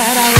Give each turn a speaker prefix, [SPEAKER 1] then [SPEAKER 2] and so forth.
[SPEAKER 1] that I